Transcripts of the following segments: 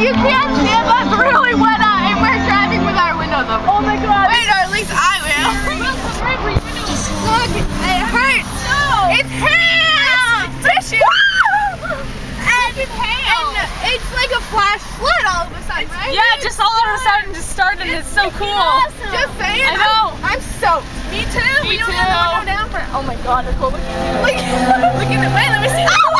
you can't see it, but really wet out, uh, and we're driving with our windows up. Oh my god. Wait, or at least I will. Look, it hurts. No. It's ham. It's dishes. And, and it's like a flash flood all of a sudden, right? Yeah, it's just all of a sudden just started. It's, it's so cool. Awesome. Just saying. I know. I'm, I'm soaked. Me too. Me we don't have to window down for. Oh my god, Nikole, look at Look, look at the way. Let me see. Oh!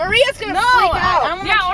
Maria's gonna no, freak out. I, yeah,